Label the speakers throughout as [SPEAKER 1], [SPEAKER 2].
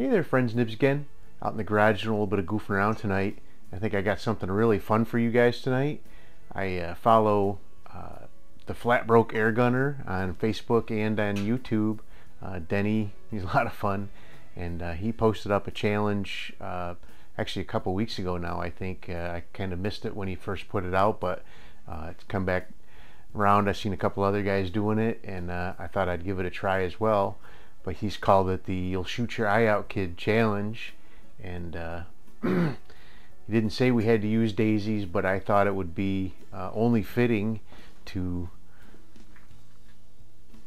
[SPEAKER 1] Hey there friends, Nibs again. Out in the garage doing a little bit of goofing around tonight. I think I got something really fun for you guys tonight. I uh, follow uh, the Flat Broke Air Gunner on Facebook and on YouTube. Uh, Denny, he's a lot of fun. And uh, he posted up a challenge uh, actually a couple weeks ago now, I think. Uh, I kind of missed it when he first put it out, but it's come back around. I've seen a couple other guys doing it, and I thought I'd give it a try as well but he's called it the You'll Shoot Your Eye Out Kid Challenge. And uh, he didn't say we had to use daisies, but I thought it would be uh, only fitting to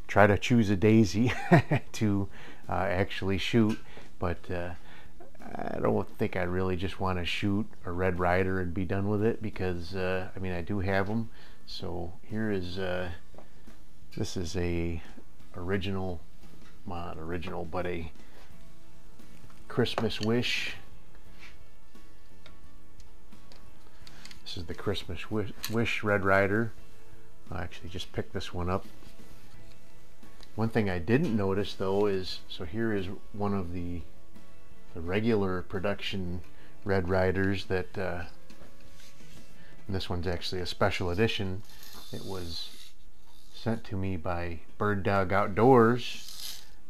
[SPEAKER 1] try to choose a daisy to uh, actually shoot. But uh, I don't think I really just want to shoot a Red Ryder and be done with it because, uh, I mean, I do have them. So here is, uh, this is a original not original, but a Christmas Wish. This is the Christmas Wish, Wish Red Ryder. I actually just picked this one up. One thing I didn't notice though is, so here is one of the, the regular production Red Ryders that, uh, this one's actually a special edition. It was sent to me by Bird Dog Outdoors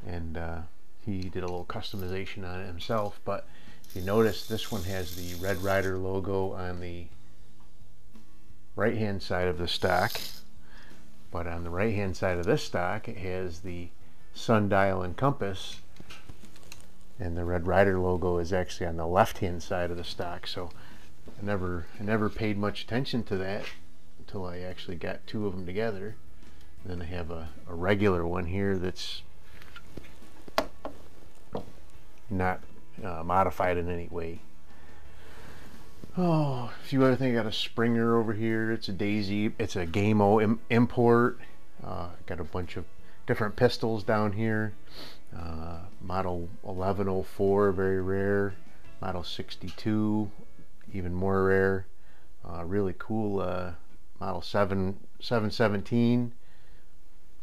[SPEAKER 1] and uh, he did a little customization on it himself but if you notice this one has the Red Ryder logo on the right hand side of the stock but on the right hand side of this stock it has the sundial and compass and the Red Ryder logo is actually on the left hand side of the stock so I never I never paid much attention to that until I actually got two of them together. And then I have a, a regular one here that's not uh, modified in any way. Oh, a few other things. I got a Springer over here. It's a Daisy. It's a Gamo Im import. Uh, got a bunch of different pistols down here. Uh, model 1104, very rare. Model 62, even more rare. Uh, really cool uh, model 7 717.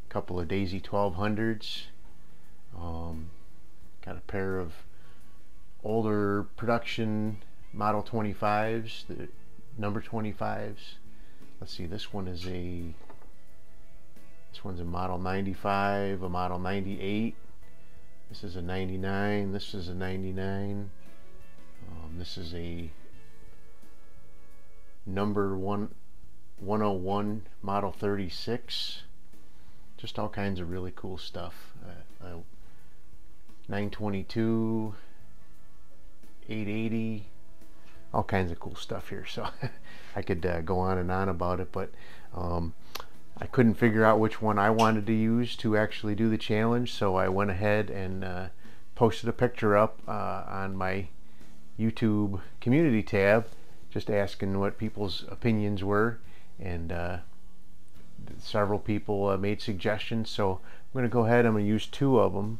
[SPEAKER 1] Couple of Daisy 1200s. Um, got a pair of older production Model 25s, the number 25s. Let's see, this one is a this one's a Model 95, a Model 98. This is a 99. This is a 99. Um, this is a number one 101 Model 36. Just all kinds of really cool stuff. Uh, I 922, 880, all kinds of cool stuff here. So I could uh, go on and on about it, but um, I couldn't figure out which one I wanted to use to actually do the challenge. So I went ahead and uh, posted a picture up uh, on my YouTube community tab, just asking what people's opinions were. And uh, several people uh, made suggestions. So I'm going to go ahead. I'm going to use two of them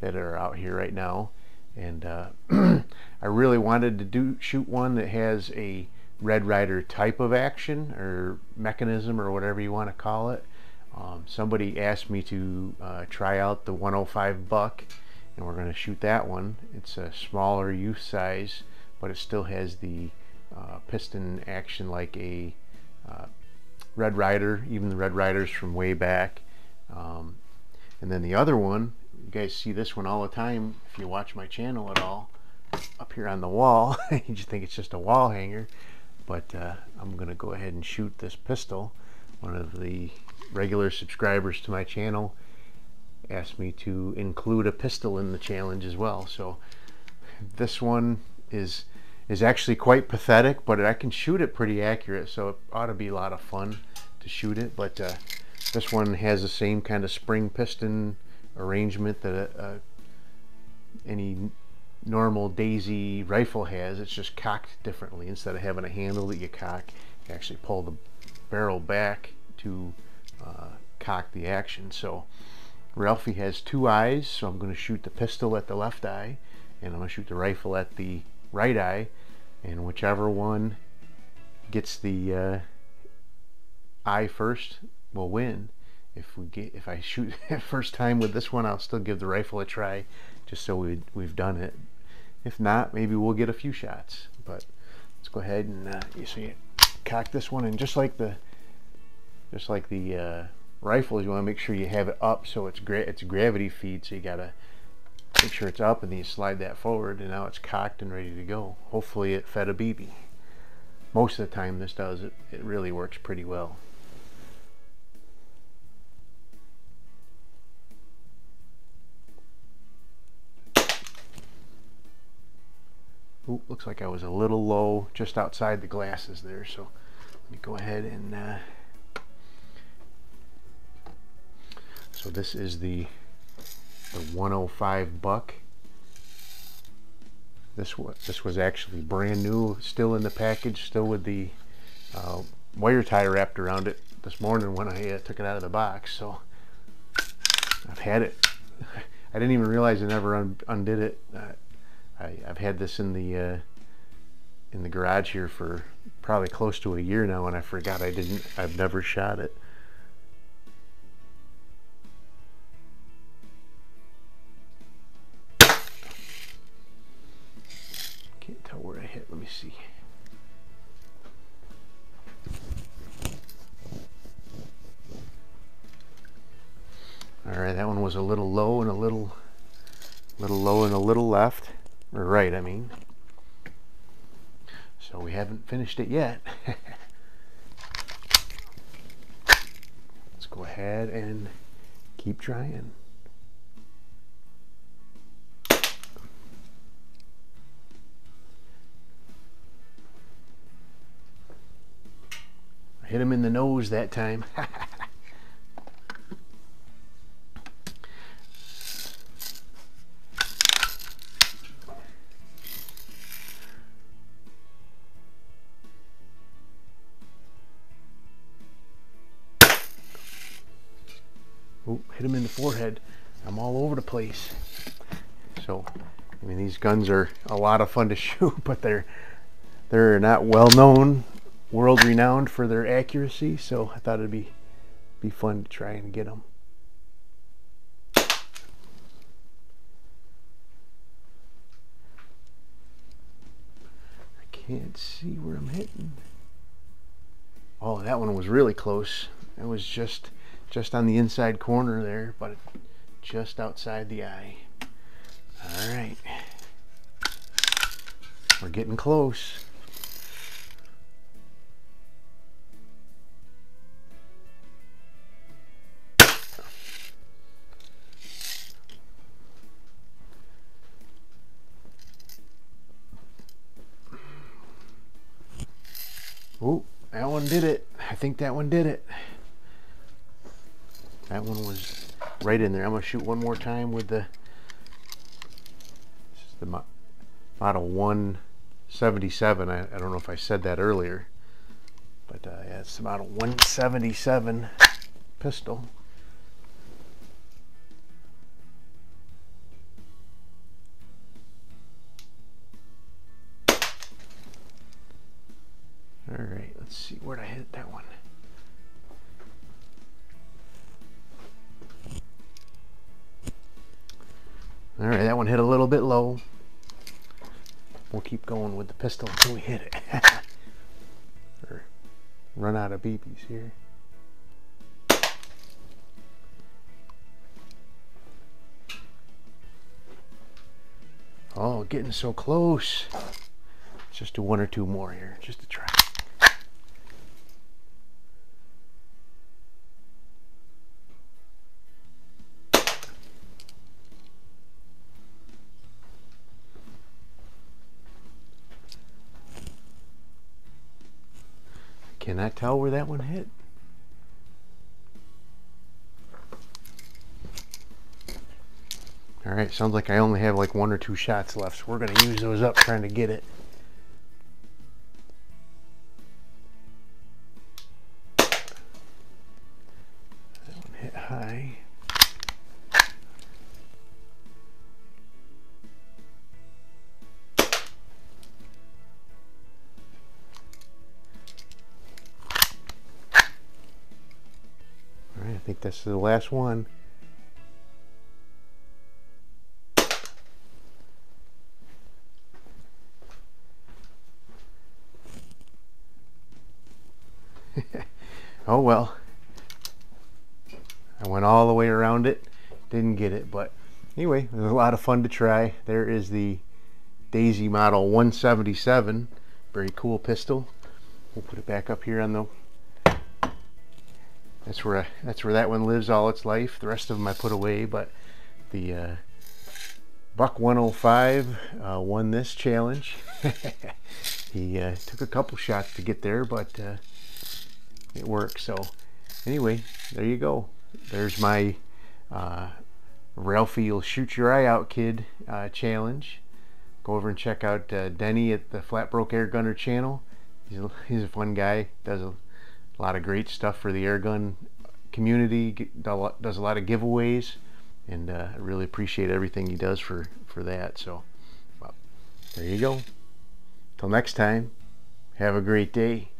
[SPEAKER 1] that are out here right now. And uh, I really wanted to do shoot one that has a Red Ryder type of action or mechanism or whatever you want to call it. Um, somebody asked me to uh, try out the 105 buck and we're going to shoot that one. It's a smaller youth size but it still has the uh, piston action like a uh, Red Ryder even the Red Ryders from way back. Um, and then the other one you guys see this one all the time if you watch my channel at all up here on the wall you just think it's just a wall hanger. But uh, I'm gonna go ahead and shoot this pistol. One of the regular subscribers to my channel asked me to include a pistol in the challenge as well. So this one is is actually quite pathetic but I can shoot it pretty accurate so it ought to be a lot of fun to shoot it. But uh, this one has the same kind of spring piston arrangement that uh, any normal daisy rifle has it's just cocked differently. Instead of having a handle that you cock you actually pull the barrel back to uh, cock the action. So Ralphie has two eyes so I'm going to shoot the pistol at the left eye and I'm going to shoot the rifle at the right eye. And whichever one gets the uh, eye first will win if we get if I shoot first time with this one, I'll still give the rifle a try, just so we we've done it. If not, maybe we'll get a few shots. But let's go ahead and uh, you see. Cock this one, and just like the just like the uh, rifles, you want to make sure you have it up so it's gra it's gravity feed. So you gotta make sure it's up, and then you slide that forward, and now it's cocked and ready to go. Hopefully, it fed a BB. Most of the time, this does. It, it really works pretty well. Ooh, looks like I was a little low just outside the glasses there. So let me go ahead and. Uh, so this is the the 105 buck. This was this was actually brand new, still in the package, still with the uh, wire tie wrapped around it this morning when I uh, took it out of the box. So I've had it. I didn't even realize I never un undid it. Uh, I, have had this in the uh, in the garage here for probably close to a year now, and I forgot I didn't. I've never shot it. Can't tell where I hit. Let me see. All right, that one was a little low and a little, little low and a little left. Or right, I mean. So we haven't finished it yet. Let's go ahead and keep trying. I hit him in the nose that time. hit him in the forehead. I'm all over the place. So, I mean, these guns are a lot of fun to shoot, but they're they're not well known, world renowned for their accuracy. So I thought it'd be be fun to try and get them. I can't see where I'm hitting. Oh, that one was really close. It was just just on the inside corner there, but just outside the eye. All right. We're getting close. Oh, that one did it. I think that one did it. That one was right in there. I'm going to shoot one more time with the, the model 177. I, I don't know if I said that earlier, but uh, yeah, it's the model 177 pistol. All right, let's see where I hit that one. All right, that one hit a little bit low. We'll keep going with the pistol until we hit it. or run out of BBs here. Oh, getting so close. Just do one or two more here, just to try. Cannot tell where that one hit. Alright, sounds like I only have like one or two shots left, so we're to use those up trying to get it. Think this is the last one. oh well. I went all the way around it. Didn't get it, but anyway, it was a lot of fun to try. There is the Daisy Model 177. Very cool pistol. We'll put it back up here on the that's where I, that's where that one lives all its life. The rest of them I put away, but the uh, Buck 105 uh, won this challenge. he uh, took a couple shots to get there, but uh, it worked. So anyway, there you go. There's my uh, Ralphie, you'll shoot your eye out, kid uh, challenge. Go over and check out Denny at the Flatbroke Air Gunner channel. He's a, he's a fun guy. Does a a lot of great stuff for the airgun community does a lot of giveaways and uh, I really appreciate everything he does for for that so well, there you go. Till next time have a great day